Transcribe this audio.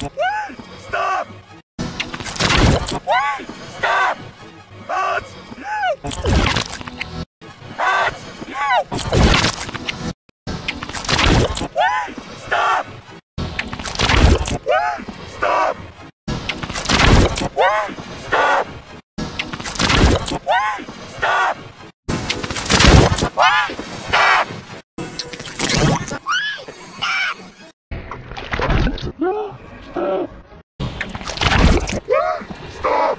Stop! Stop! Hans! Stop! Stop! Stop! Stop! Stop! Stop! Stop! Stop!